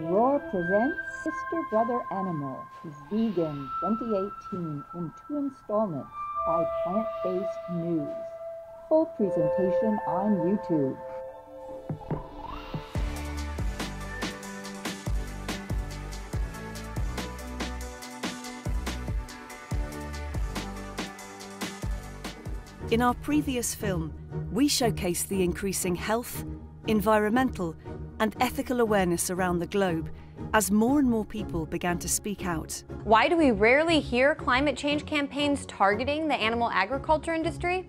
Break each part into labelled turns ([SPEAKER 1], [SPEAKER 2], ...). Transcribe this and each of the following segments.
[SPEAKER 1] Roar presents Sister Brother Animal Vegan 2018 in two installments by Plant Based News. Full presentation on YouTube.
[SPEAKER 2] In our previous film, we showcased the increasing health, environmental, and ethical awareness around the globe as more and more people began to speak out.
[SPEAKER 3] Why do we rarely hear climate change campaigns targeting the animal agriculture industry?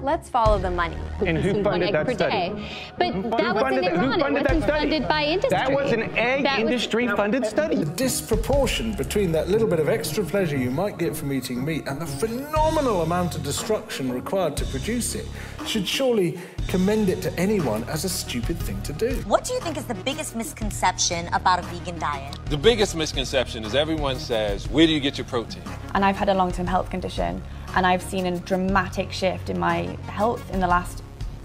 [SPEAKER 3] Let's follow the money.
[SPEAKER 4] And who funded that study?
[SPEAKER 5] But
[SPEAKER 4] Who
[SPEAKER 5] that wasn't
[SPEAKER 4] funded that- who
[SPEAKER 5] Iran. It
[SPEAKER 4] funded that
[SPEAKER 5] wasn't
[SPEAKER 4] study?
[SPEAKER 5] funded by industry.
[SPEAKER 4] That was an egg
[SPEAKER 5] That was-
[SPEAKER 4] industry-funded study.
[SPEAKER 6] The disproportion between that little bit of extra pleasure you might get from eating meat and the phenomenal amount of destruction required to produce it should surely commend it to anyone as a stupid thing to do.
[SPEAKER 7] What do you think is the biggest misconception about a vegan diet?
[SPEAKER 8] The biggest misconception is everyone says, Where do you get your protein?
[SPEAKER 9] and I've had a long term health condition, and I've seen a dramatic shift in my health in the last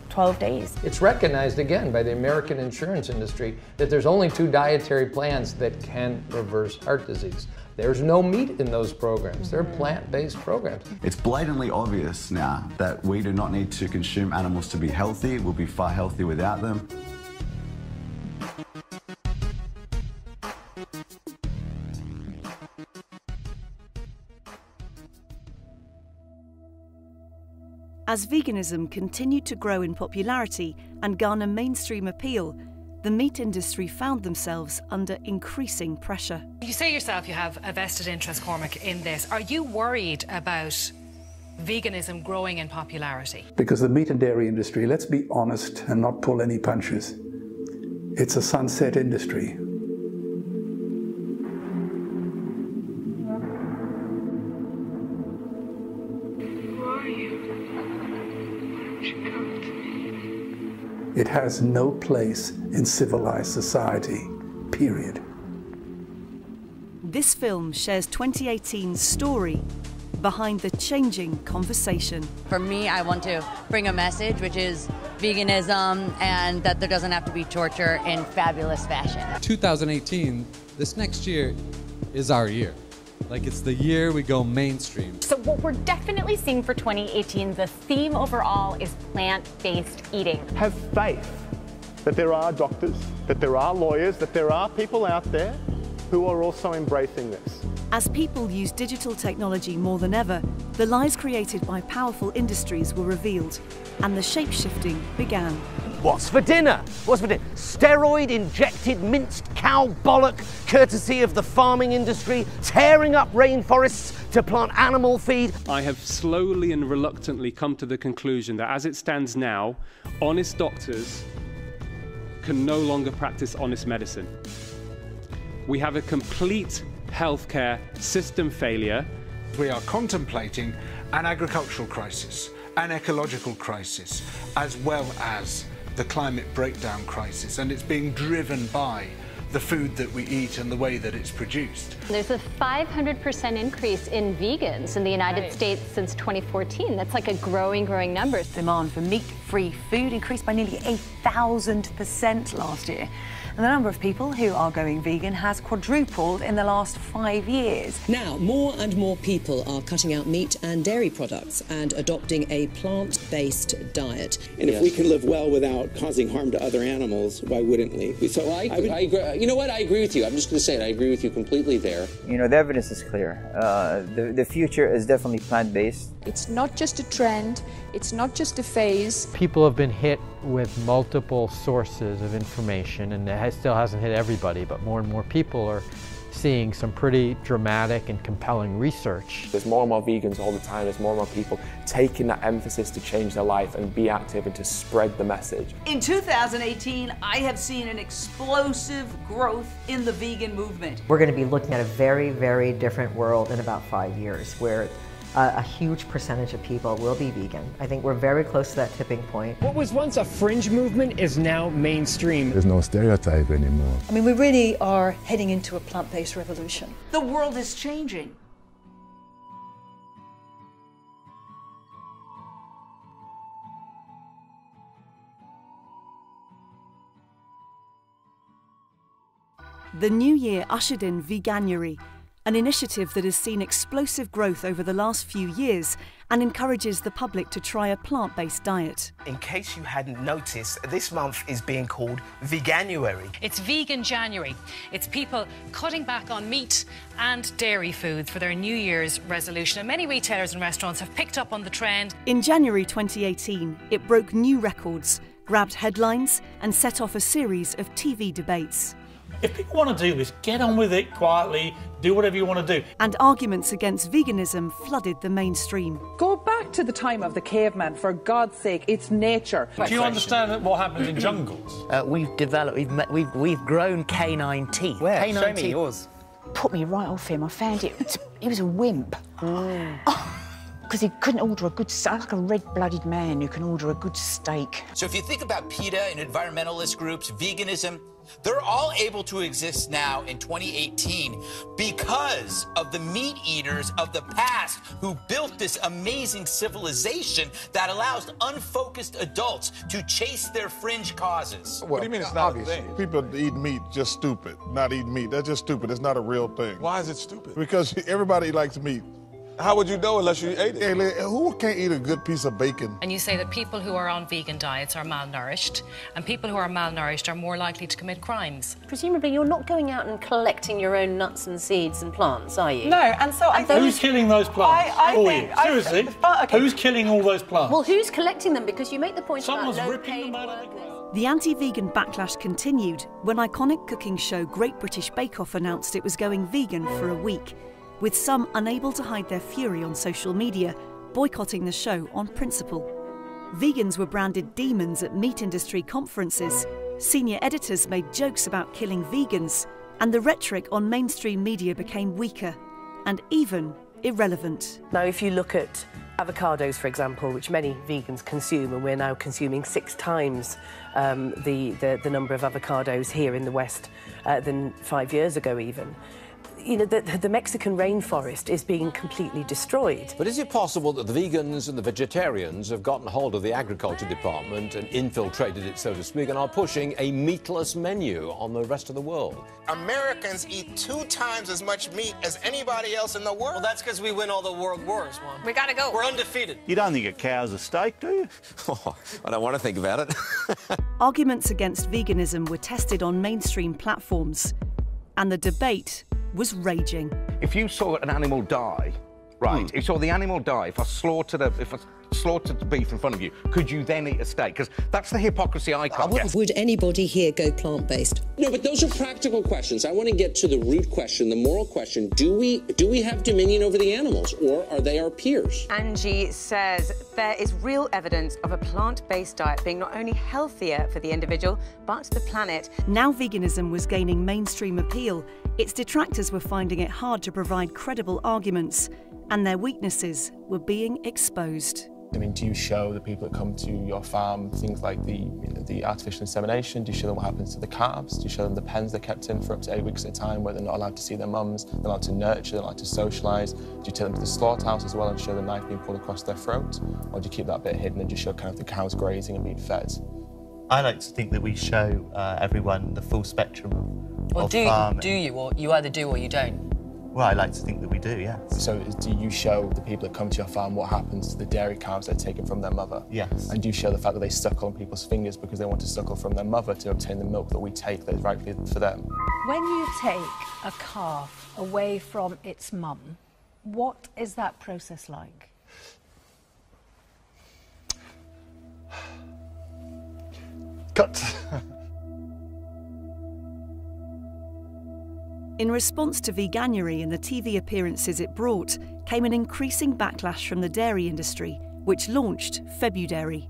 [SPEAKER 9] 12 days.
[SPEAKER 10] It's recognized again by the American insurance industry that there's only two dietary plans that can reverse heart disease. There's no meat in those programs. They're mm-hmm. plant-based programs.
[SPEAKER 11] It's blatantly obvious now that we do not need to consume animals to be healthy. We'll be far healthier without them.
[SPEAKER 2] As veganism continued to grow in popularity and garner mainstream appeal, the meat industry found themselves under increasing pressure.
[SPEAKER 12] You say yourself you have a vested interest, Cormac, in this. Are you worried about veganism growing in popularity?
[SPEAKER 13] Because the meat and dairy industry, let's be honest and not pull any punches, it's a sunset industry. It has no place in civilized society, period.
[SPEAKER 2] This film shares 2018's story behind the changing conversation.
[SPEAKER 14] For me, I want to bring a message, which is veganism and that there doesn't have to be torture in fabulous fashion.
[SPEAKER 15] 2018, this next year is our year. Like it's the year we go mainstream.
[SPEAKER 3] So, what we're definitely seeing for 2018, the theme overall is plant based eating.
[SPEAKER 4] Have faith that there are doctors, that there are lawyers, that there are people out there who are also embracing this.
[SPEAKER 2] As people use digital technology more than ever, the lies created by powerful industries were revealed and the shapeshifting began.
[SPEAKER 16] What's for dinner? What's for dinner? Steroid injected minced cow bollock, courtesy of the farming industry, tearing up rainforests to plant animal feed.
[SPEAKER 17] I have slowly and reluctantly come to the conclusion that as it stands now, honest doctors can no longer practice honest medicine. We have a complete healthcare system failure.
[SPEAKER 6] We are contemplating an agricultural crisis, an ecological crisis, as well as the climate breakdown crisis, and it's being driven by the food that we eat and the way that it's produced.
[SPEAKER 5] There's a 500% increase in vegans in the United States since 2014. That's like a growing, growing number.
[SPEAKER 18] Demand for meat-free food increased by nearly 8,000% last year. And the number of people who are going vegan has quadrupled in the last five years.
[SPEAKER 19] Now, more and more people are cutting out meat and dairy products and adopting a plant based diet.
[SPEAKER 20] And if we can live well without causing harm to other animals, why wouldn't we? So
[SPEAKER 7] Well, I,
[SPEAKER 20] I would-
[SPEAKER 7] I agree. You know what? I agree with you. I'm just going to say it. I agree with you completely there.
[SPEAKER 14] You know, the evidence is clear. Uh, the, the future is definitely plant based.
[SPEAKER 2] It's not just a trend, it's not just a phase.
[SPEAKER 1] People have been hit with multiple sources of information, and it has, still hasn't hit everybody, but more and more people are seeing some pretty dramatic and compelling research.
[SPEAKER 11] There's more and more vegans all the time. There's more and more people taking that emphasis to change their life and be active and to spread the message.
[SPEAKER 18] In 2018, I have seen an explosive growth in the vegan movement.
[SPEAKER 5] We're going to be looking at a very, very different world in about five years where a huge percentage of people will be vegan. I think we're very close to that tipping point.
[SPEAKER 17] What was once a fringe movement is now mainstream.
[SPEAKER 15] There's no stereotype anymore.
[SPEAKER 2] I mean, we really are heading into a plant based revolution.
[SPEAKER 18] The world is changing.
[SPEAKER 2] The new year ushered in Veganuary, an initiative that has seen explosive growth over the last few years and encourages the public to try a plant based diet.
[SPEAKER 21] In case you hadn't noticed, this month is being called Veganuary.
[SPEAKER 12] It's Vegan January. It's people cutting back on meat and dairy foods for their New Year's resolution. And many retailers and restaurants have picked up on the trend.
[SPEAKER 2] In January 2018, it broke new records, grabbed headlines, and set off a series of TV debates.
[SPEAKER 22] If people want to do this, get on with it quietly, do whatever you want to do.
[SPEAKER 2] And arguments against veganism flooded the mainstream.
[SPEAKER 23] Go back to the time of the caveman, for God's sake, it's nature.
[SPEAKER 22] Do you understand what happens in jungles?
[SPEAKER 24] Uh, we've developed, we've, met, we've, we've grown canine teeth.
[SPEAKER 21] Where?
[SPEAKER 24] Canine
[SPEAKER 21] Show me
[SPEAKER 24] teeth.
[SPEAKER 21] yours.
[SPEAKER 7] Put me right off him. I found it. He was a wimp. Because he couldn't order a good steak, like a red-blooded man who can order a good steak.
[SPEAKER 25] So if you think about PETA and environmentalist groups, veganism, they're all able to exist now in 2018 because of the meat eaters of the past who built this amazing civilization that allows unfocused adults to chase their fringe causes.
[SPEAKER 26] What do you mean it's not a thing? People eat meat just stupid. Not eat meat. That's just stupid. It's not a real thing.
[SPEAKER 27] Why is it stupid?
[SPEAKER 26] Because everybody likes meat.
[SPEAKER 27] How would you know unless you ate it?
[SPEAKER 26] Hey, who can't eat a good piece of bacon?
[SPEAKER 12] And you say that people who are on vegan diets are malnourished, and people who are malnourished are more likely to commit crimes.
[SPEAKER 28] Presumably, you're not going out and collecting your own nuts and seeds and plants, are you?
[SPEAKER 23] No, and so I think-
[SPEAKER 22] Who's killing those plants?
[SPEAKER 23] I- I oh,
[SPEAKER 22] for
[SPEAKER 23] think-
[SPEAKER 22] you? Seriously?
[SPEAKER 23] but, okay.
[SPEAKER 22] Who's killing all those plants?
[SPEAKER 28] Well, who's collecting them? Because you make the point
[SPEAKER 22] Someone's
[SPEAKER 28] about
[SPEAKER 22] ripping them out of the
[SPEAKER 28] workers.
[SPEAKER 2] The anti vegan backlash continued when iconic cooking show Great British Bake Off announced it was going vegan for a week, with some unable to hide their fury on social media, boycotting the show on principle. Vegans were branded demons at meat industry conferences, senior editors made jokes about killing vegans, and the rhetoric on mainstream media became weaker and even irrelevant.
[SPEAKER 19] Now, if you look at avocados, for example, which many vegans consume, and we're now consuming six times um, the, the, the number of avocados here in the West uh, than five years ago, even. You know, the, the Mexican rainforest is being completely destroyed.
[SPEAKER 8] But is it possible that the vegans and the vegetarians have gotten hold of the agriculture department and infiltrated it, so to speak, and are pushing a meatless menu on the rest of the world?
[SPEAKER 29] Americans eat two times as much meat as anybody else in the world.
[SPEAKER 30] Well, that's because we win all the world wars, Mom.
[SPEAKER 29] We gotta go.
[SPEAKER 30] We're undefeated.
[SPEAKER 31] You don't think a cow's a steak, do you?
[SPEAKER 8] Oh, I don't want to think about it.
[SPEAKER 2] Arguments against veganism were tested on mainstream platforms, and the debate was raging.
[SPEAKER 32] If you saw an animal die, right? Hmm. If you saw the animal die, if I slaughtered a, if I slaughtered the beef in front of you, could you then eat a steak? Because that's the hypocrisy I can't get.
[SPEAKER 33] Would anybody here go plant-based?
[SPEAKER 34] No, but those are practical questions. I want to get to the root question, the moral question. Do we do we have dominion over the animals, or are they our peers?
[SPEAKER 35] Angie says there is real evidence of a plant-based diet being not only healthier for the individual, but the planet.
[SPEAKER 2] Now veganism was gaining mainstream appeal, its detractors were finding it hard to provide credible arguments, and their weaknesses were being exposed.
[SPEAKER 36] I mean, do you show the people that come to your farm things like the you know, the artificial insemination? Do you show them what happens to the calves? Do you show them the pens they're kept in for up to eight weeks at a time where they're not allowed to see their mums, they're not allowed to nurture, they're not allowed to socialise? Do you take them to the slaughterhouse as well and show the knife being pulled across their throat? Or do you keep that bit hidden and just show kind of the cows grazing and being fed?
[SPEAKER 37] I like to think that we show uh, everyone the full spectrum of,
[SPEAKER 38] Well,
[SPEAKER 37] of
[SPEAKER 38] do
[SPEAKER 37] farming.
[SPEAKER 38] do you, or you either do or you don't?
[SPEAKER 37] Well, I like to think that we do, yeah.
[SPEAKER 36] So do you show the people that come to your farm what happens to the dairy cows that are taken from their mother?
[SPEAKER 37] Yes.
[SPEAKER 36] And do you show the fact that they suckle on people's fingers because they want to suckle from their mother to obtain the milk that we take that is rightfully for them?
[SPEAKER 39] When you take a calf away from its mum, what is that process like?
[SPEAKER 37] Cut.
[SPEAKER 2] In response to Veganuary and the TV appearances it brought, came an increasing backlash from the dairy industry, which launched Febudairy.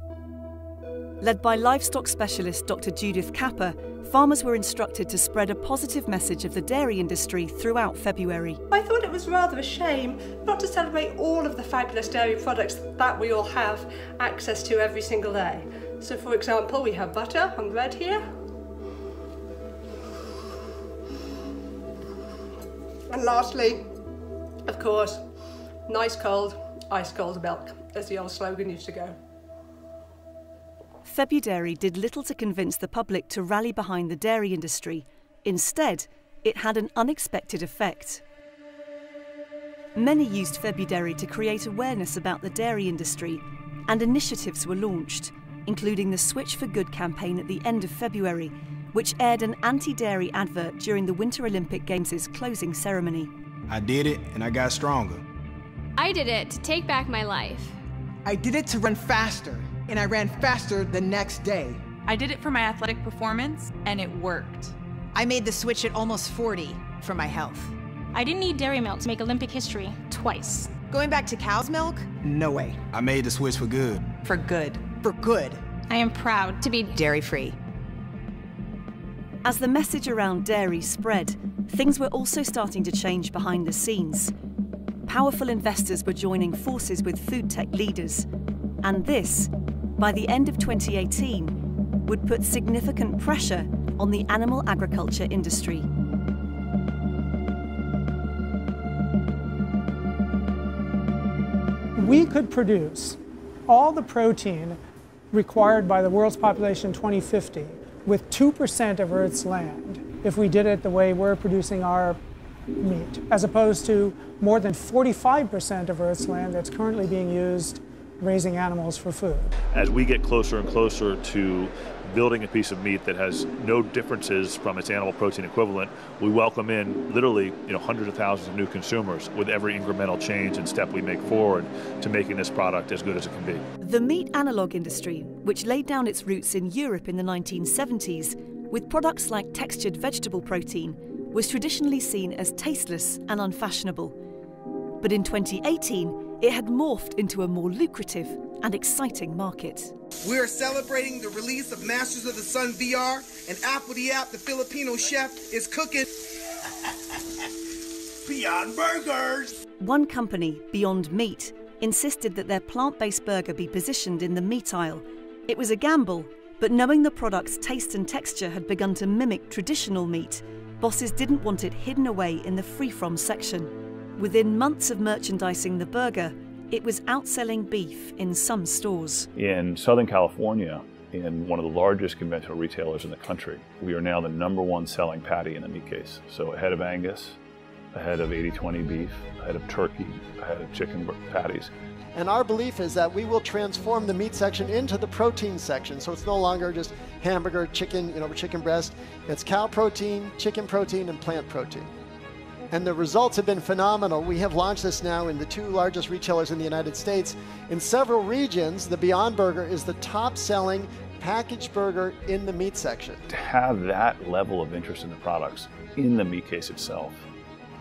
[SPEAKER 2] Led by livestock specialist Dr. Judith Capper, farmers were instructed to spread a positive message of the dairy industry throughout February.
[SPEAKER 9] I thought it was rather a shame not to celebrate all of the fabulous dairy products that we all have access to every single day. So, for example, we have butter on bread here. And lastly, of course, nice cold, ice cold milk, as the old slogan used to go.
[SPEAKER 2] Febudairy did little to convince the public to rally behind the dairy industry. Instead, it had an unexpected effect. Many used Febudairy to create awareness about the dairy industry, and initiatives were launched, including the Switch for Good campaign at the end of February, which aired an anti dairy advert during the Winter Olympic Games' closing ceremony.
[SPEAKER 40] I did it and I got stronger.
[SPEAKER 41] I did it to take back my life.
[SPEAKER 42] I did it to run faster, and I ran faster the next day.
[SPEAKER 43] I did it for my athletic performance, and it worked.
[SPEAKER 44] I made the switch at almost 40 for my health.
[SPEAKER 41] I didn't need dairy milk to make Olympic history twice.
[SPEAKER 44] Going back to cow's milk?
[SPEAKER 42] No way.
[SPEAKER 40] I made the switch for good.
[SPEAKER 43] For good.
[SPEAKER 42] For good.
[SPEAKER 41] I am proud to be
[SPEAKER 44] dairy free.
[SPEAKER 2] As the message around dairy spread, things were also starting to change behind the scenes. Powerful investors were joining forces with food tech leaders, and this, by the end of 2018, would put significant pressure on the animal agriculture industry.
[SPEAKER 45] We could produce all the protein required by the world's population in 2050 with 2% of Earth's land if we did it the way we're producing our meat, as opposed to more than 45% of Earth's land that's currently being used raising animals for food.
[SPEAKER 46] As we get closer and closer to building a piece of meat that has no differences from its animal protein equivalent, we welcome in literally you know, hundreds of thousands of new consumers with every incremental change and step we make forward to making this product as good as it can be.
[SPEAKER 2] The meat analogue industry, which laid down its roots in Europe in the 1970s, with products like textured vegetable protein, was traditionally seen as tasteless and unfashionable. But in 2018, it had morphed into a more lucrative and exciting market.
[SPEAKER 47] We are celebrating the release of Masters of the Sun VR, and apl.de.ap, the Filipino chef, is cooking Beyond Burgers.
[SPEAKER 2] One company, Beyond Meat, insisted that their plant based burger be positioned in the meat aisle. It was a gamble, but knowing the product's taste and texture had begun to mimic traditional meat, bosses didn't want it hidden away in the free from section. Within months of merchandising the burger, it was outselling beef in some stores.
[SPEAKER 46] In Southern California, in one of the largest conventional retailers in the country, we are now the number one selling patty in the meat case. So ahead of Angus, ahead of 80-20 beef, ahead of turkey, ahead of chicken patties.
[SPEAKER 48] And our belief is that we will transform the meat section into the protein section. So it's no longer just hamburger, chicken, you know, chicken breast. It's cow protein, chicken protein, and plant protein and the results have been phenomenal. We have launched this now in the two largest retailers in the United States. In several regions, the Beyond Burger is the top selling packaged burger in the meat section.
[SPEAKER 46] To have that level of interest in the products in the meat case itself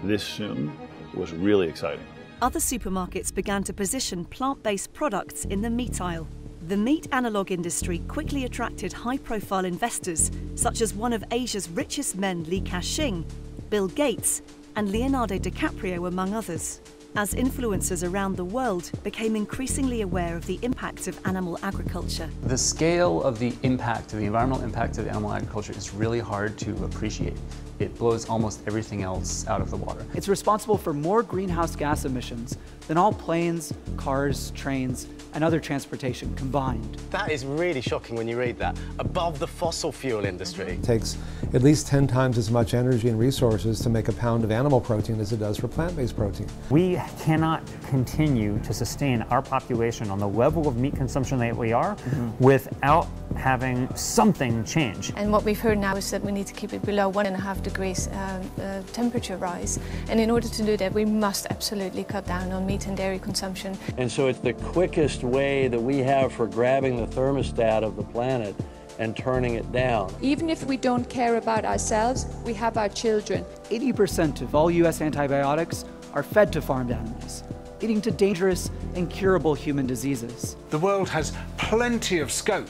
[SPEAKER 46] this soon was really exciting.
[SPEAKER 2] Other supermarkets began to position plant based products in the meat aisle. The meat analogue industry quickly attracted high profile investors, such as one of Asia's richest men, Li Ka-shing, Bill Gates, and Leonardo DiCaprio, among others, as influencers around the world became increasingly aware of the impact of animal agriculture.
[SPEAKER 49] The scale of the impact, of the environmental impact of animal agriculture is really hard to appreciate. It blows almost everything else out of the water.
[SPEAKER 50] It's responsible for more greenhouse gas emissions than all planes, cars, trains, and other transportation combined.
[SPEAKER 51] That is really shocking when you read that. Above the fossil fuel industry.
[SPEAKER 52] It takes at least 10 times as much energy and resources to make a pound of animal protein as it does for plant-based protein.
[SPEAKER 53] We cannot continue to sustain our population on the level of meat consumption that we are mm -hmm. without having something change.
[SPEAKER 9] And what we've heard now is that we need to keep it below one and a half degrees um, uh, temperature rise. And in order to do that, we must absolutely cut down on meat and dairy consumption.
[SPEAKER 54] And so it's the quickest way that we have for grabbing the thermostat of the planet and turning it down.
[SPEAKER 9] Even if we don't care about ourselves, we have our children.
[SPEAKER 50] 80% of all U.S. antibiotics are fed to farmed animals leading to dangerous, incurable human diseases.
[SPEAKER 6] The world has plenty of scope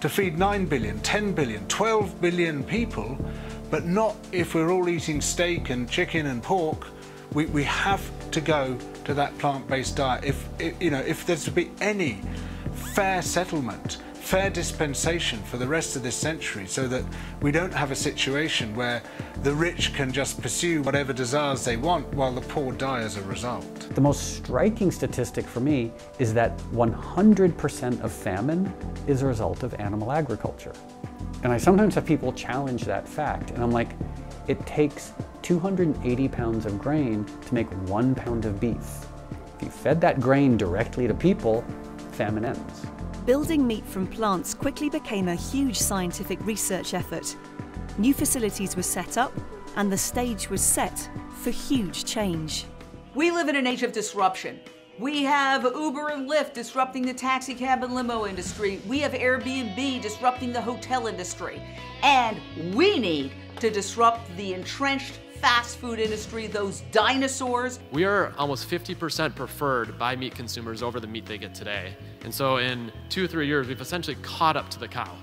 [SPEAKER 6] to feed 9 billion, 10 billion, 12 billion people, but not if we're all eating steak and chicken and pork. We, we have to go to that plant-based diet. If, if, you know, if there's to be any fair settlement fair dispensation for the rest of this century so that we don't have a situation where the rich can just pursue whatever desires they want while the poor die as a result.
[SPEAKER 53] The most striking statistic for me is that 100% of famine is a result of animal agriculture. And I sometimes have people challenge that fact, and I'm like, it takes
[SPEAKER 55] 280 pounds of grain to make one pound of beef. If you fed that grain directly to people, famine ends.
[SPEAKER 2] Building meat from plants quickly became a huge scientific research effort. New facilities were set up, and the stage was set for huge change.
[SPEAKER 56] We live in an age of disruption. We have Uber and Lyft disrupting the taxi cab and limo industry. We have Airbnb disrupting the hotel industry. And we need to disrupt the entrenched fast food industry, those dinosaurs.
[SPEAKER 57] We are almost 50% preferred by meat consumers over the meat they get today. And so in two three years, we've essentially caught up to the cow.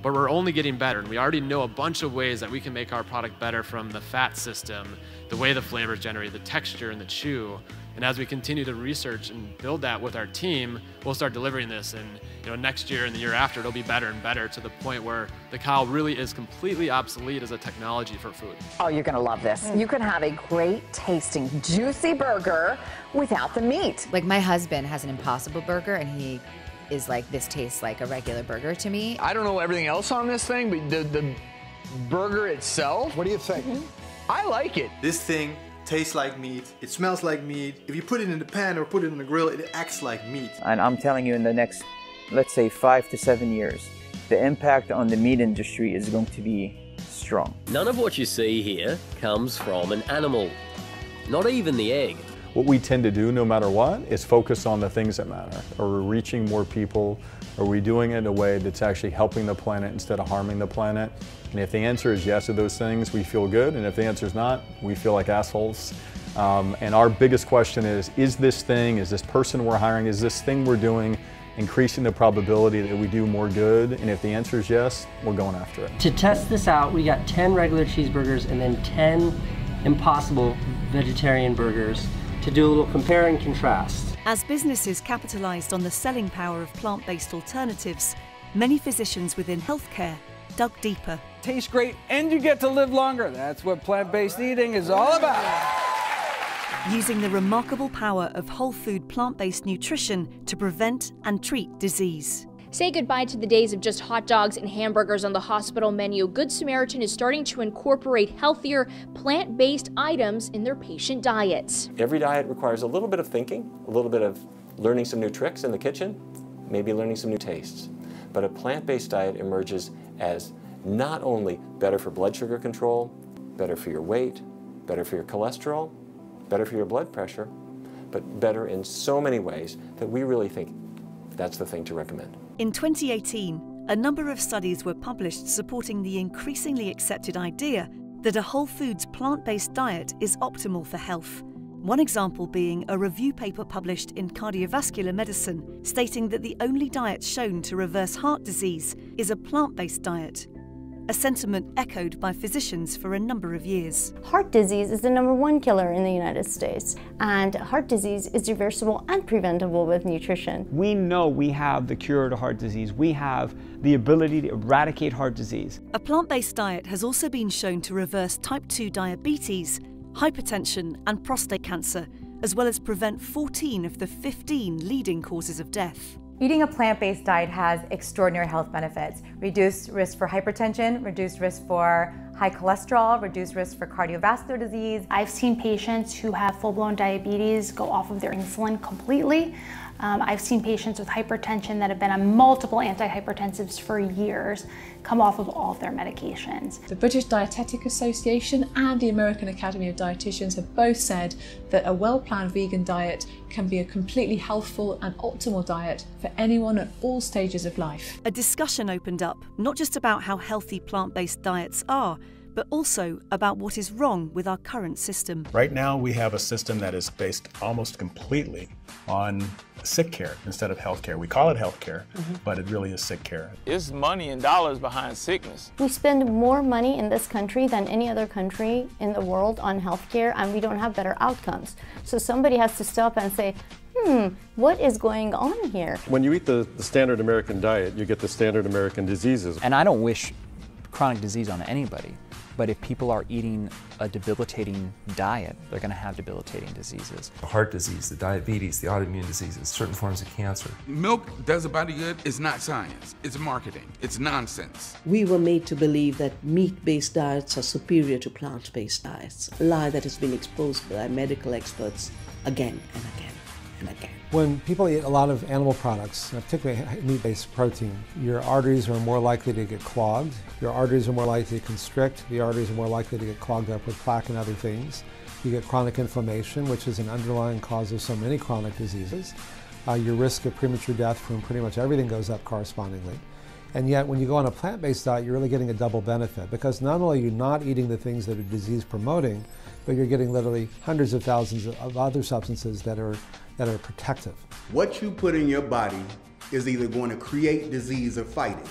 [SPEAKER 57] But we're only getting better, and we already know a bunch of ways that we can make our product better from the fat system, the way the flavors generate, the texture and the chew. And as we continue to research and build that with our team, we'll start delivering this. And you know, next year and the year after, it'll be better and better to the point where the cow really is completely obsolete as a technology for food. Oh, you're gonna love this. You can have a great tasting, juicy burger without the meat.
[SPEAKER 44] Like my husband has an impossible burger and he is like, this tastes like a regular burger to me.
[SPEAKER 58] I don't know everything else on this thing, but the, the burger itself.
[SPEAKER 48] What do you think? Mm-hmm.
[SPEAKER 58] I like it.
[SPEAKER 59] This thing tastes like meat. It smells like meat. If you put it in the pan or put it in the grill, it acts like meat.
[SPEAKER 60] And I'm telling you, in the next, let's say, five to seven years, the impact on the meat industry is going to be strong.
[SPEAKER 61] None of what you see here comes from an animal, not even the egg.
[SPEAKER 62] What we tend to do, no matter what, is focus on the things that matter. Are we reaching more people? Are we doing it in a way that's actually helping the planet instead of harming the planet? And if the answer is yes to those things, we feel good. And if the answer is not, we feel like assholes. Um, and our biggest question is, is this thing, is this person we're hiring, is this thing we're doing increasing the probability that we do more good? And if the answer is yes, we're going after it.
[SPEAKER 63] To test this out, we got 10 regular cheeseburgers and then 10 impossible vegetarian burgers to do a little compare and contrast.
[SPEAKER 2] As businesses capitalised on the selling power of plant based alternatives, many physicians within healthcare dug deeper.
[SPEAKER 64] Tastes great and you get to live longer. That's what plant based eating is all about.
[SPEAKER 2] Using the remarkable power of whole food plant based nutrition to prevent and treat disease.
[SPEAKER 41] Say goodbye to the days of just hot dogs and hamburgers on the hospital menu. Good Samaritan is starting to incorporate healthier, plant based items in their patient diets.
[SPEAKER 11] Every diet requires a little bit of thinking, a little bit of learning some new tricks in the kitchen, maybe learning some new tastes. But a plant based diet emerges as not only better for blood sugar control, better for your weight, better for your cholesterol, better for your blood pressure, but better in so many ways that we really think that's the thing to recommend.
[SPEAKER 2] In 2018, a number of studies were published supporting the increasingly accepted idea that a whole foods plant based diet is optimal for health. One example being a review paper published in Cardiovascular Medicine stating that the only diet shown to reverse heart disease is a plant based diet a sentiment echoed by physicians for a number of years.
[SPEAKER 65] Heart disease is the number one killer in the United States, and heart disease is reversible and preventable with nutrition.
[SPEAKER 66] We know we have the cure to heart disease. We have the ability to eradicate heart disease.
[SPEAKER 2] A plant based diet has also been shown to reverse type 2 diabetes, hypertension, and prostate cancer, as well as prevent 14 of the 15 leading causes of death.
[SPEAKER 67] Eating a plant-based diet has extraordinary health benefits. Reduced risk for hypertension, reduced risk for high cholesterol, reduced risk for cardiovascular disease.
[SPEAKER 39] I've seen patients who have full-blown diabetes go off of their insulin completely. Um, I've seen patients with hypertension that have been on multiple antihypertensives for years come off of all of their medications.
[SPEAKER 68] The British Dietetic Association and the American Academy of Dietitians have both said that a well-planned vegan diet can be a completely healthful and optimal diet for anyone at all stages of life.
[SPEAKER 2] A discussion opened up, not just about how healthy plant-based diets are, but also about what is wrong with our current system.
[SPEAKER 69] Right now, we have a system that is based almost completely on sick care instead of health care. We call it health care, mm-hmm. but it really is sick care.
[SPEAKER 70] It's money and dollars behind sickness.
[SPEAKER 65] We spend more money in this country than any other country in the world on health care, and we don't have better outcomes. So somebody has to stop and say, hmm, what is going on here?
[SPEAKER 71] When you eat the, the standard American diet, you get the standard American diseases.
[SPEAKER 49] And I don't wish chronic disease on anybody.
[SPEAKER 72] But if people are eating a debilitating diet, they're going to have debilitating diseases.
[SPEAKER 73] The heart disease, the diabetes, the autoimmune diseases, certain forms of cancer.
[SPEAKER 74] Milk does a body good. It's not science. It's marketing. It's nonsense.
[SPEAKER 75] We were made to believe that meat-based diets are superior to plant-based diets, a lie that has been exposed by medical experts again and again and again.
[SPEAKER 76] When people eat a lot of animal products, particularly meat-based protein, your arteries are more likely to get clogged, your arteries are more likely to constrict, the arteries are more likely to get clogged up with plaque and other things. You get chronic inflammation, which is an underlying cause of so many chronic diseases. Uh, your risk of premature death from pretty much everything goes up correspondingly. And yet, when you go on a plant based diet, you're really getting a double benefit because not only are you not eating the things that are disease promoting, but you're getting literally hundreds of thousands of other substances that are, that are protective.
[SPEAKER 77] What you put in your body is either going to create disease or fight it.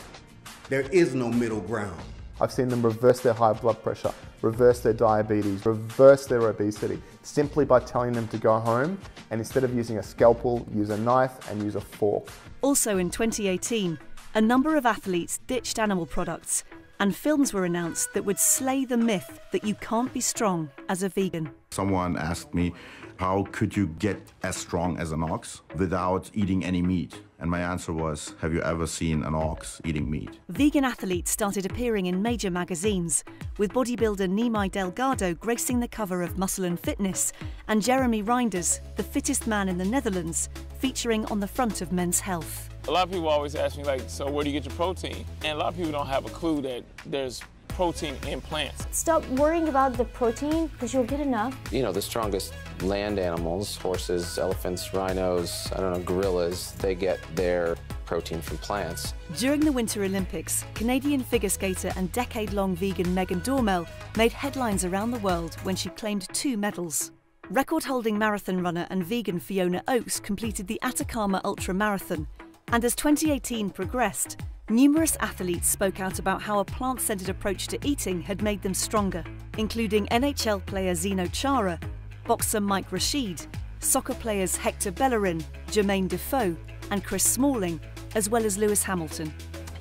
[SPEAKER 77] There is no middle ground.
[SPEAKER 78] I've seen them reverse their high blood pressure, reverse their diabetes, reverse their obesity, simply by telling them to go home and instead of using a scalpel, use a knife and use a fork.
[SPEAKER 2] Also in 2018, a number of athletes ditched animal products and films were announced that would slay the myth that you can't be strong as a vegan.
[SPEAKER 20] Someone asked me, how could you get as strong as an ox without eating any meat? And my answer was, have you ever seen an ox eating meat?
[SPEAKER 2] Vegan athletes started appearing in major magazines, with bodybuilder Nimai Delgado gracing the cover of Muscle and Fitness, and Jeremy Reijnders, the fittest man in the Netherlands, featuring on the front of Men's Health.
[SPEAKER 70] A lot of people always ask me, like, so where do you get your protein? And a lot of people don't have a clue that there's protein in plants.
[SPEAKER 65] Stop worrying about the protein because you'll get enough.
[SPEAKER 79] You know, the strongest land animals, horses, elephants, rhinos, I don't know, gorillas, they get their protein from plants.
[SPEAKER 2] During the Winter Olympics, Canadian figure skater and decade long vegan Meagan Duhamel made headlines around the world when she claimed two medals. Record holding marathon runner and vegan Fiona Oakes completed the Atacama Ultra Marathon. And as 2018 progressed, Numerous athletes spoke out about how a plant centered approach to eating had made them stronger, including NHL player Zdeno Chara, boxer Mike Rashid, soccer players Hector Bellerin, Jermain Defoe, and Chris Smalling, as well as Lewis Hamilton.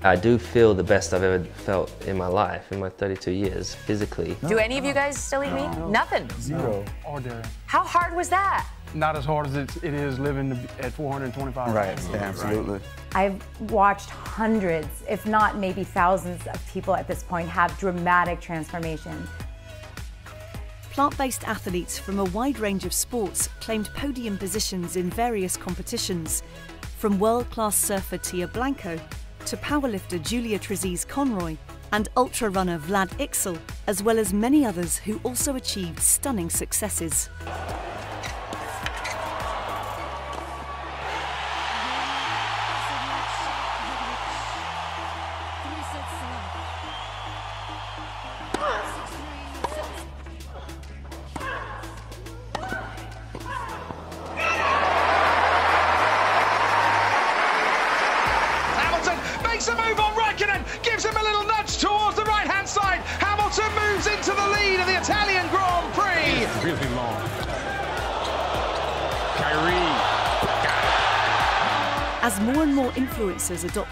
[SPEAKER 80] I do feel the best I've ever felt in my life, in my 32 years, physically.
[SPEAKER 81] Do any of you guys still eat meat? No. Nothing?
[SPEAKER 69] Zero. Or dairy.
[SPEAKER 81] How hard was that?
[SPEAKER 69] Not as hard as it is living at 425.
[SPEAKER 74] Right, yeah, absolutely.
[SPEAKER 67] I've watched hundreds, if not maybe thousands of people at this point have dramatic transformations.
[SPEAKER 2] Plant-based athletes from a wide range of sports claimed podium positions in various competitions, from world-class surfer Tia Blanco to powerlifter Julia Trezise Conroy and ultra runner Vlad Ixel, as well as many others who also achieved stunning successes.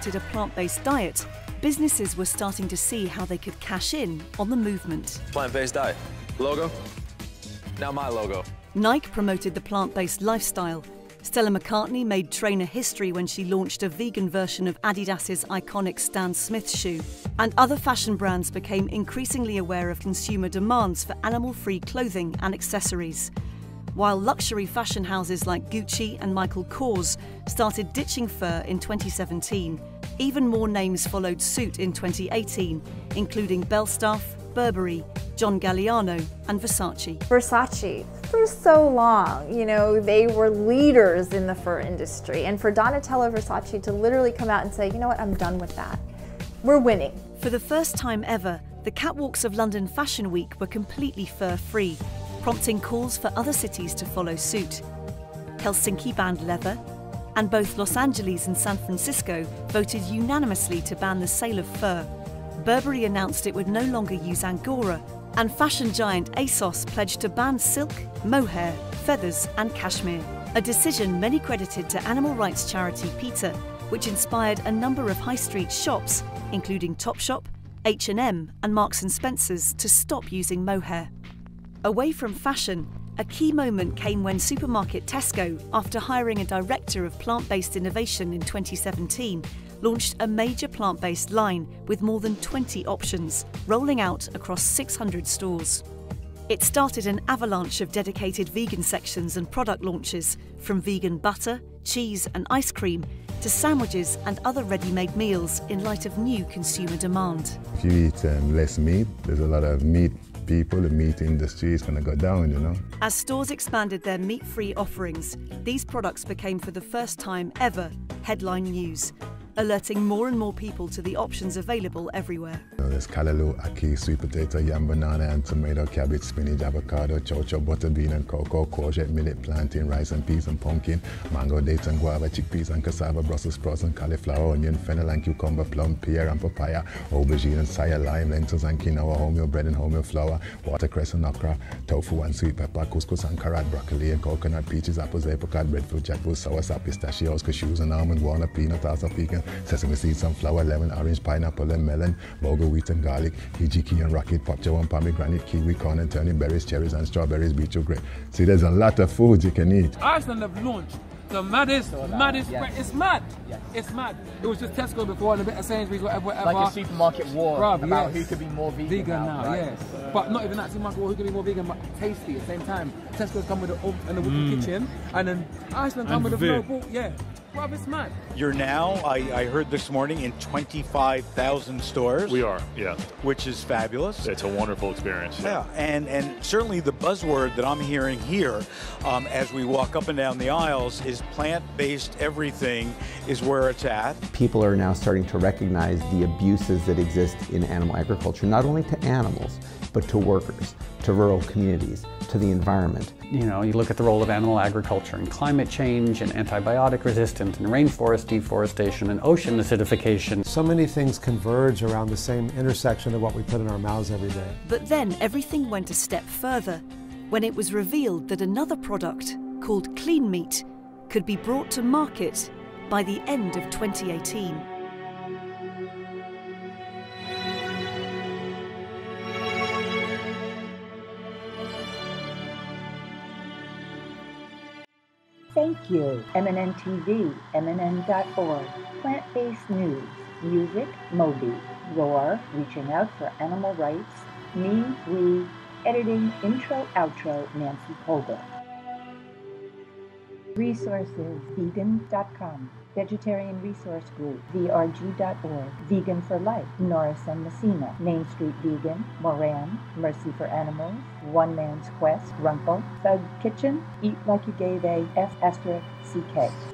[SPEAKER 2] Adopted a plant based diet, businesses were starting to see how they could cash in on the movement.
[SPEAKER 82] Plant based diet. Logo? Now my logo.
[SPEAKER 2] Nike promoted the plant based lifestyle. Stella McCartney made trainer history when she launched a vegan version of Adidas's iconic Stan Smith shoe. And other fashion brands became increasingly aware of consumer demands for animal free clothing and accessories while luxury fashion houses like Gucci and Michael Kors started ditching fur in 2017. Even more names followed suit in 2018, including Belstaff, Burberry, John Galliano, and Versace.
[SPEAKER 67] Versace, for so long, you know, they were leaders in the fur industry. And for Donatella Versace to literally come out and say, you know what, I'm done with that. We're winning.
[SPEAKER 2] For the first time ever, the catwalks of London Fashion Week were completely fur free, prompting calls for other cities to follow suit. Helsinki banned leather, and both Los Angeles and San Francisco voted unanimously to ban the sale of fur. Burberry announced it would no longer use Angora, and fashion giant ASOS pledged to ban silk, mohair, feathers, and cashmere. A decision many credited to animal rights charity PETA, which inspired a number of high street shops, including Topshop, H&M and Marks and Spencers to stop using mohair. Away from fashion, a key moment came when supermarket Tesco, after hiring a director of plant-based innovation in 2017, launched a major plant-based line with more than 20 options, rolling out across 600 stores. It started an avalanche of dedicated vegan sections and product launches, from vegan butter, cheese, and ice cream to sandwiches and other ready made meals in light of new consumer demand.
[SPEAKER 15] If you eat um, less meat, there's a lot of meat people, the meat industry is going to go down, you know.
[SPEAKER 2] As stores expanded their meat free offerings, these products became for the first time ever headline news, alerting more and more people to the options available everywhere.
[SPEAKER 15] There's callaloo, ackee, sweet potato, yam, banana and tomato, cabbage, spinach, avocado, chocho, butter bean and cocoa, courgette, millet, plantain, rice and peas and pumpkin, mango, dates and guava, chickpeas and cassava, Brussels sprouts and cauliflower, onion, fennel and cucumber, plum, pear and papaya, aubergine and saya, lime, lentils and quinoa, wholemeal bread and wholemeal flour, watercress and okra, tofu and sweet pepper, couscous and carrot, broccoli and coconut, peaches, apples, apricot, breadfruit, jackfruit, soursop, pistachios, cashews and almond, walnut, peanut, asa pecan, sesame seeds, sunflower, lemon, orange, pineapple and melon, bogo wheat and garlic, hijiki and rocket, popcha and pomegranate, kiwi, corn and turning berries, cherries and strawberries, beetroot, grape. See, there's a lot of foods you can eat.
[SPEAKER 83] Iceland have launched the maddest, maddest.
[SPEAKER 84] yes.
[SPEAKER 83] It's mad.
[SPEAKER 84] Yes.
[SPEAKER 83] It's mad. It was just Tesco before and a bit of Sainsbury's, whatever, whatever.
[SPEAKER 84] Like a supermarket war
[SPEAKER 83] Bruv,
[SPEAKER 84] about
[SPEAKER 83] yes.
[SPEAKER 84] who could be more vegan,
[SPEAKER 83] Vegan
[SPEAKER 84] now,
[SPEAKER 83] now,
[SPEAKER 84] right?
[SPEAKER 83] yes. But not even that supermarket war, who could be more vegan, but tasty at the same time. Tesco's come with a oven and a wooden
[SPEAKER 16] Mm.
[SPEAKER 83] kitchen, and then Iceland come
[SPEAKER 16] And
[SPEAKER 83] with a no
[SPEAKER 16] veg.
[SPEAKER 83] Yeah. Bruv, it's mad.
[SPEAKER 16] You're now, I, I heard this morning, in 25,000 stores. We are, yeah. Which is fabulous. It's a wonderful experience. Yeah, and, and certainly the buzzword that I'm hearing here um, as we walk up and down the aisles is plant-based everything is where it's at.
[SPEAKER 85] People are now starting to recognize the abuses that exist in animal agriculture, not only to animals, but to workers, to rural communities, to the environment.
[SPEAKER 49] You know, you look at the role of animal agriculture in climate change and antibiotic resistance and rainforest deforestation and ocean acidification.
[SPEAKER 76] So many things converge around the same intersection of what we put in our mouths every day.
[SPEAKER 2] But then everything went a step further when it was revealed that another product, called clean meat, could be brought to market by the end of 2018.
[SPEAKER 1] Thank you, MNN TV, MNN.org, plant-based news, music, Moby, Roar, reaching out for animal rights, me, we, editing, intro, outro, Nancy Colbert. Resources, vegan.com, Vegetarian Resource Group, VRG.org, Vegan for Life, Norris and Messina, Main Street Vegan, Moran, Mercy for Animals, One Man's Quest, Rumpel, Thug Kitchen, Eat Like You Gave a F asterisk CK.